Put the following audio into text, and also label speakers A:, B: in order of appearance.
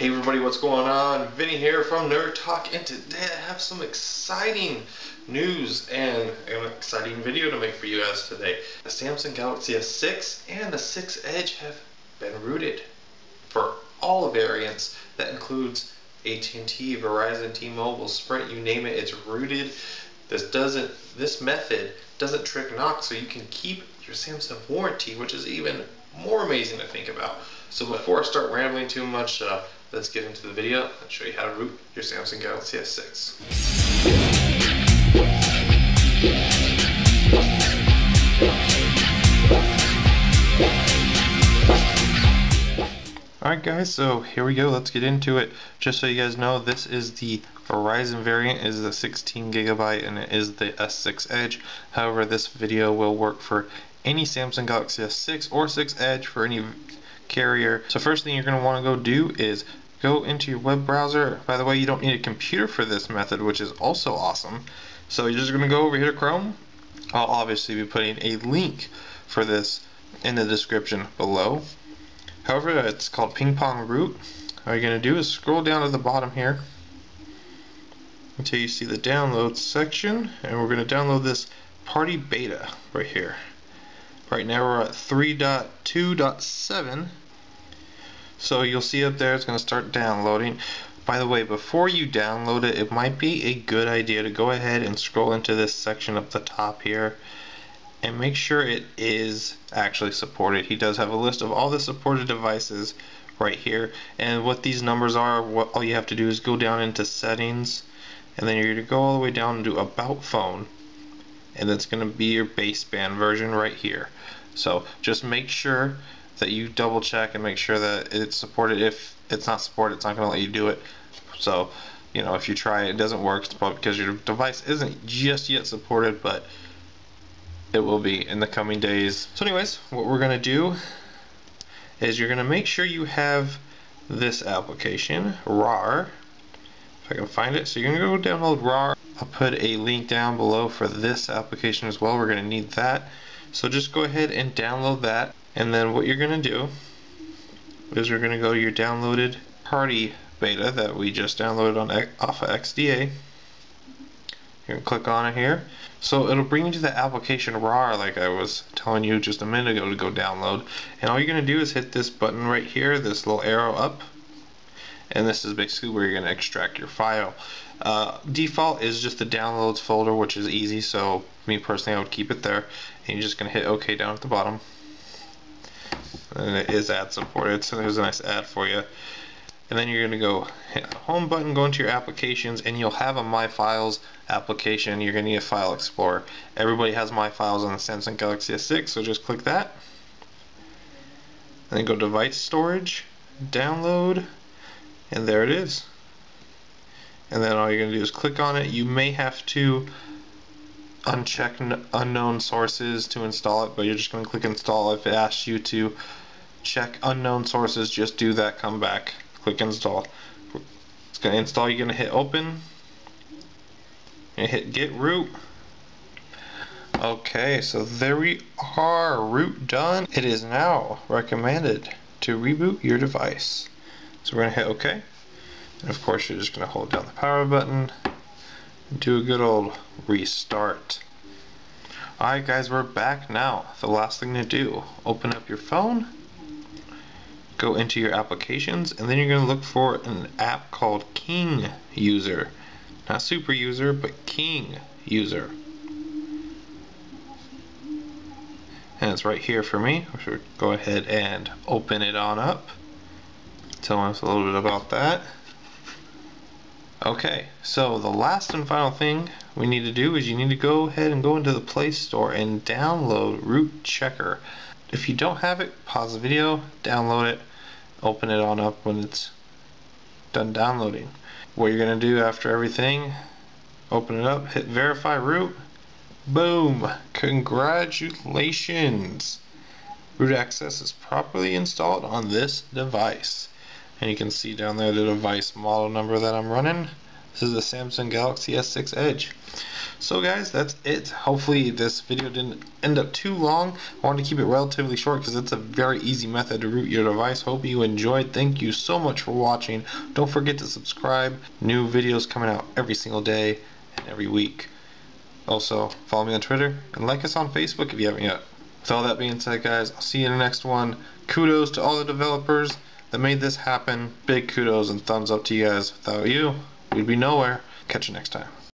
A: Hey everybody, what's going on? Vinny here from Nerd Talk, and today I have some exciting news and an exciting video to make for you guys today. The Samsung Galaxy S6 and the 6 Edge have been rooted for all variants. That includes AT&T, Verizon, T-Mobile, Sprint, you name it, it's rooted. This doesn't, this method doesn't trick Knox, so you can keep your Samsung warranty, which is even more amazing to think about. So before I start rambling too much, uh, let's get into the video and show you how to root your Samsung Galaxy S6. Alright guys, so here we go, let's get into it. Just so you guys know, this is the Verizon variant, is the 16 gigabyte and it is the S6 Edge. However, this video will work for any Samsung Galaxy S6 or 6 Edge for any carrier. So first thing you're going to want to go do is go into your web browser. By the way, you don't need a computer for this method, which is also awesome. So you're just going to go over here to Chrome. I'll obviously be putting a link for this in the description below. However, it's called Ping Pong Root. All you're going to do is scroll down to the bottom here until you see the download section and we're going to download this party beta right here. Right now we're at 3.2.7 so you'll see up there it's going to start downloading. By the way, before you download it, it might be a good idea to go ahead and scroll into this section up the top here and make sure it is actually supported. He does have a list of all the supported devices right here and what these numbers are, what all you have to do is go down into settings and then you're going to go all the way down to about phone and it's going to be your baseband version right here. So just make sure that you double check and make sure that it's supported. If it's not supported, it's not going to let you do it. So, you know, if you try it, it doesn't work, because your device isn't just yet supported, but it will be in the coming days. So anyways, what we're going to do is you're going to make sure you have this application, RAR. If I can find it. So you're going to go download RAR. I'll put a link down below for this application as well. We're going to need that. So just go ahead and download that. And then what you're going to do is you're going to go to your downloaded party beta that we just downloaded on off of XDA. You're going to click on it here. So it'll bring you to the application RAR like I was telling you just a minute ago to go download. And all you're going to do is hit this button right here, this little arrow up. And this is basically where you're going to extract your file. Uh, default is just the downloads folder, which is easy. So me personally, I would keep it there. And you're just going to hit OK down at the bottom. And it is ad supported, so there's a nice ad for you. And then you're going to go hit the home button, go into your applications, and you'll have a My Files application. You're going to need a File Explorer. Everybody has My Files on the Samsung Galaxy S6, so just click that. And then go Device Storage, Download, and there it is and then all you're going to do is click on it. You may have to uncheck unknown sources to install it, but you're just going to click install. If it asks you to check unknown sources, just do that, come back, click install. It's going to install, you're going to hit open, and hit get root. Okay, so there we are, root done. It is now recommended to reboot your device. So we're going to hit OK. And of course you're just going to hold down the power button and do a good old restart. Alright guys, we're back now. The last thing to do, open up your phone, go into your applications, and then you're going to look for an app called King User. Not Super User, but King User. And it's right here for me. We should go ahead and open it on up. Tell us a little bit about that. Okay, so the last and final thing we need to do is you need to go ahead and go into the Play Store and download Root Checker. If you don't have it, pause the video, download it, open it on up when it's done downloading. What you're going to do after everything, open it up, hit verify root, boom, congratulations! Root access is properly installed on this device and you can see down there the device model number that I'm running. This is the Samsung Galaxy S6 Edge. So guys, that's it. Hopefully this video didn't end up too long. I wanted to keep it relatively short because it's a very easy method to root your device. Hope you enjoyed. Thank you so much for watching. Don't forget to subscribe. New videos coming out every single day and every week. Also, follow me on Twitter and like us on Facebook if you haven't yet. With all that being said, guys, I'll see you in the next one. Kudos to all the developers that made this happen. Big kudos and thumbs up to you guys. Without you, we'd be nowhere. Catch you next time.